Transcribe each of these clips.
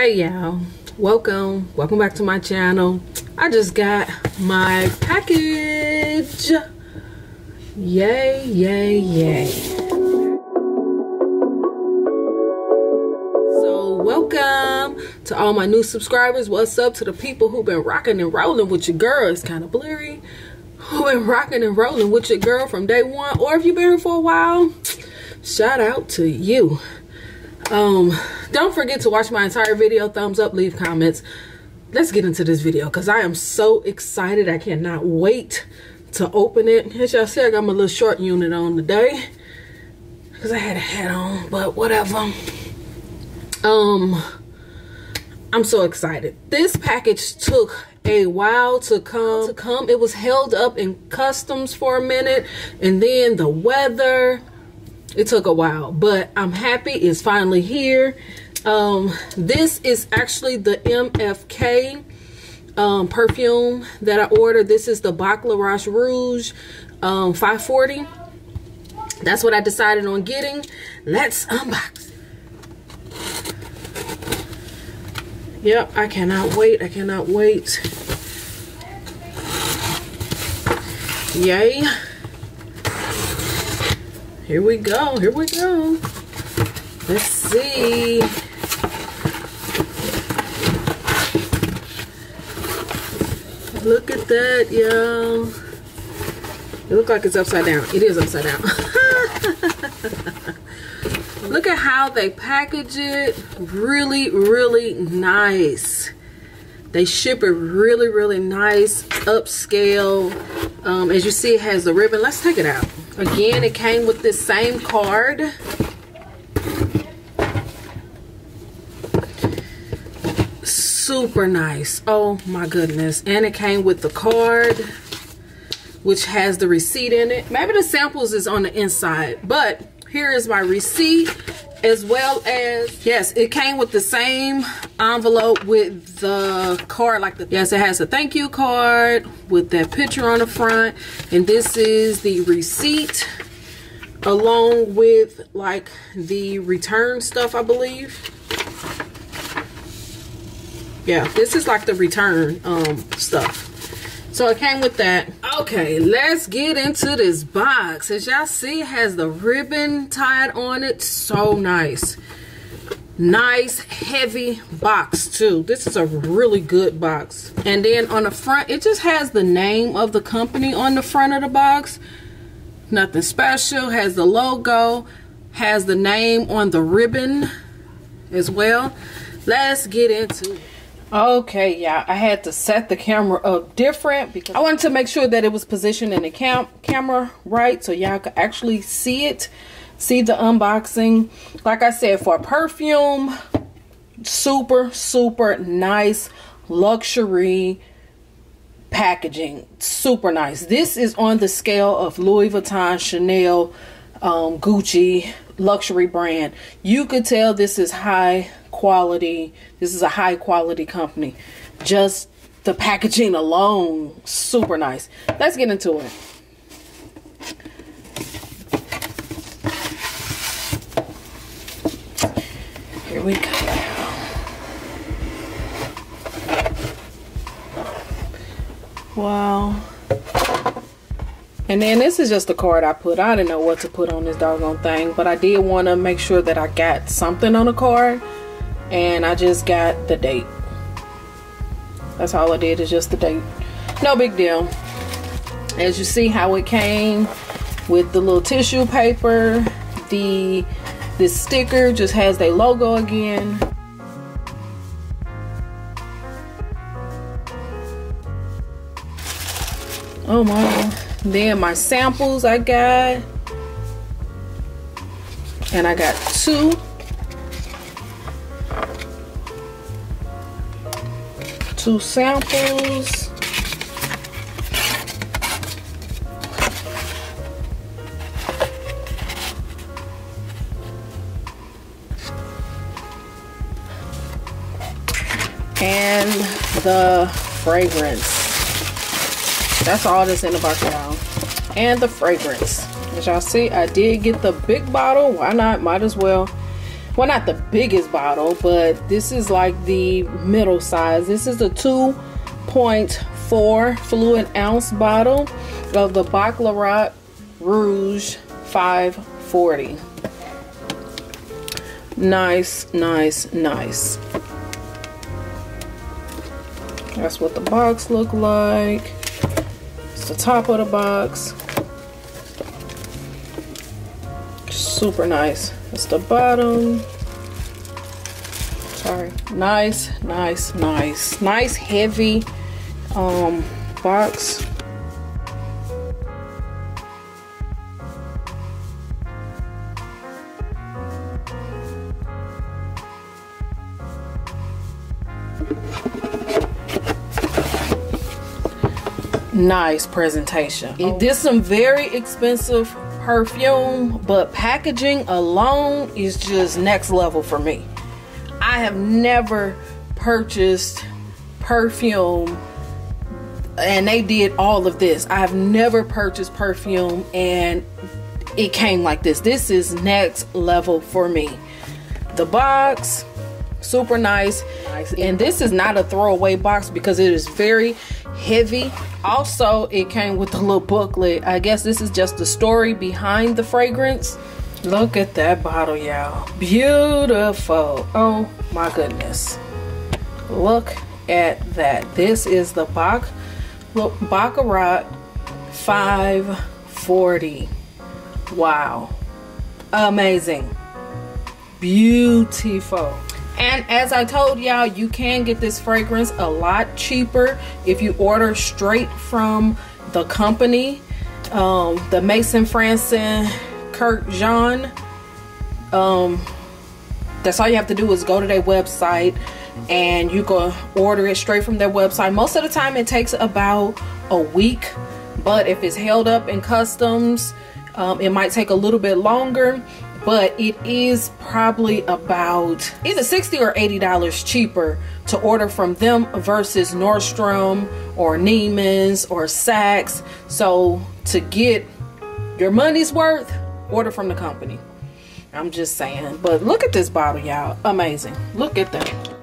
hey y'all. Welcome. Welcome back to my channel. I just got my package. Yay yay yay. So welcome to all my new subscribers. What's up to the people who've been rocking and rolling with your girl? It's kind of blurry. Who've been rocking and rolling with your girl from day one? Or if you've been here for a while shout out to you um don't forget to watch my entire video. Thumbs up leave comments. Let's get into this video because i am so excited. I cannot wait to open it. As y'all i got my little short unit on today because i had a hat on but whatever. Um i'm so excited. This package took a while to come. To come. It was held up in customs for a minute and then the weather it took a while but i'm happy it's finally here. Um this is actually the mfk um perfume that i ordered. This is the Baccarat rouge um 540 that's what i decided on getting. Let's unbox yep i cannot wait. I cannot wait. Yay here we go here we go. Let's see. Look at that y'all. It looks like it's upside down. It is upside down. Look at how they package it. Really really nice. They ship it really really nice upscale. Um, as you see it has the ribbon. Let's take it out again it came with this same card. Super nice. Oh my goodness. And it came with the card which has the receipt in it. Maybe the samples is on the inside but here is my receipt as well as yes it came with the same envelope with the card like the yes it has a thank you card with that picture on the front. And this is the receipt along with like the return stuff i believe. Yeah this is like the return um stuff. So it came with that okay let's get into this box. As y'all see it has the ribbon tied on it. So nice. Nice heavy box too. This is a really good box. And then on the front it just has the name of the company on the front of the box. Nothing special. Has the logo. Has the name on the ribbon as well. Let's get into it Okay, yeah, I had to set the camera up different because I wanted to make sure that it was positioned in the cam camera right so y'all could actually see it, see the unboxing. Like I said, for perfume, super, super nice luxury packaging. Super nice. This is on the scale of Louis Vuitton, Chanel, um, Gucci, luxury brand. You could tell this is high quality. This is a high quality company. Just the packaging alone, super nice. Let's get into it. Here we go. Wow. And then this is just the card I put. I didn't know what to put on this doggone thing, but I did want to make sure that I got something on the card. And I just got the date. That's all I did is just the date. No big deal. As you see how it came with the little tissue paper. The this sticker just has their logo again. Oh my. Then my samples I got. And I got two. Two samples. And the fragrance. That's all that's in the box, y'all. And the fragrance. As y'all see, I did get the big bottle. Why not? Might as well. Well not the biggest bottle but this is like the middle size. This is the 2.4 fluid ounce bottle of the Baccarat Rouge 540 nice nice nice. That's what the box look like. It's the top of the box super nice. That's the bottom. Sorry. Nice nice nice. Nice heavy um box. Nice presentation. It did some very expensive perfume, but packaging alone is just next level for me. I have never purchased perfume and they did all of this. I have never purchased perfume and it came like this. This is next level for me. The box, super nice. And this is not a throwaway box because it is very heavy. Also it came with a little booklet. I guess this is just the story behind the fragrance. Look at that bottle y'all. Beautiful. Oh my goodness. Look at that. This is the Bac look baccarat 540 wow. Amazing. Beautiful and as I told y'all, you can get this fragrance a lot cheaper if you order straight from the company. Um, the Maison Francis Kurkdjian. Um, that's all you have to do is go to their website and you can order it straight from their website. Most of the time it takes about a week, but if it's held up in customs, um, it might take a little bit longer but it is probably about either 60 or 80 dollars cheaper to order from them versus Nordstrom or Neiman's or Saks. So to get your money's worth order from the company. I'm just saying. But look at this bottle y'all. Amazing. Look at that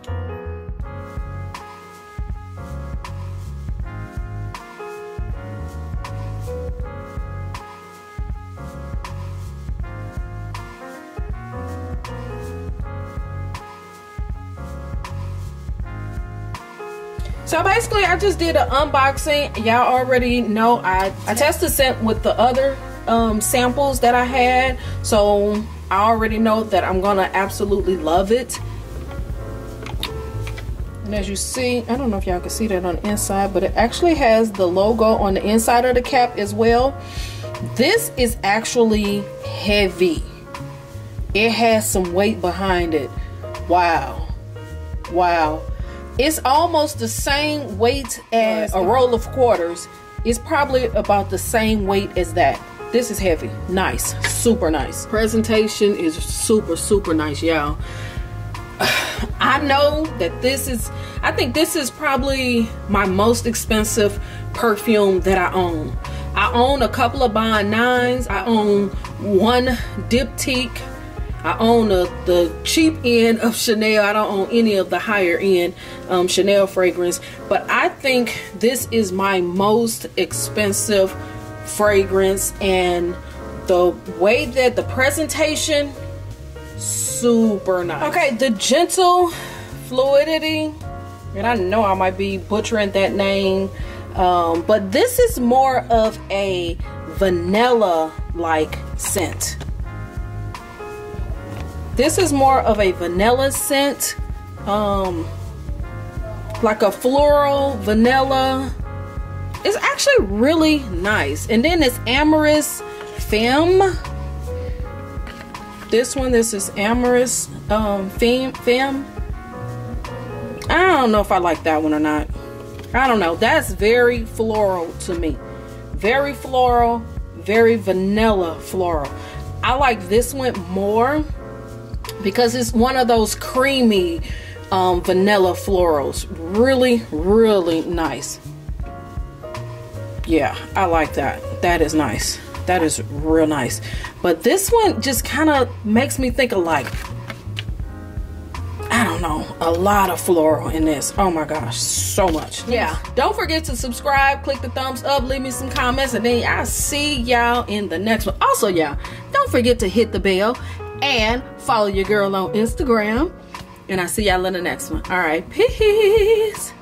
so basically i just did an unboxing. Y'all already know i i tested scent with the other um, samples that i had. So i already know that i'm gonna absolutely love it. And as you see i don't know if y'all can see that on the inside but it actually has the logo on the inside of the cap as well. This is actually heavy. It has some weight behind it. Wow. Wow it's almost the same weight as a roll of quarters. It's probably about the same weight as that. This is heavy. Nice. Super nice. Presentation is super, super nice, y'all. I know that this is, I think this is probably my most expensive perfume that I own. I own a couple of Bond 9s. I own one Diptyque I own the, the cheap end of Chanel. I don't own any of the higher end um, Chanel fragrance. But I think this is my most expensive fragrance. And the way that the presentation, super nice. Okay, the gentle fluidity. And I know I might be butchering that name. Um, but this is more of a vanilla like scent this is more of a vanilla scent. Um, like a floral vanilla. It's actually really nice. And then it's Amyris Femme. This one, this is Amyris um, Femme. I don't know if I like that one or not. I don't know. That's very floral to me. Very floral, very vanilla floral. I like this one more because it's one of those creamy um, vanilla florals. Really, really nice. Yeah, I like that. That is nice. That is real nice. But this one just kind of makes me think of like, I don't know, a lot of floral in this. Oh my gosh, so much. Yeah. Don't forget to subscribe, click the thumbs up, leave me some comments, and then I'll see y'all in the next one. Also, y'all, don't forget to hit the bell and follow your girl on Instagram. And I'll see y'all in the next one. All right, peace.